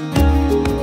Música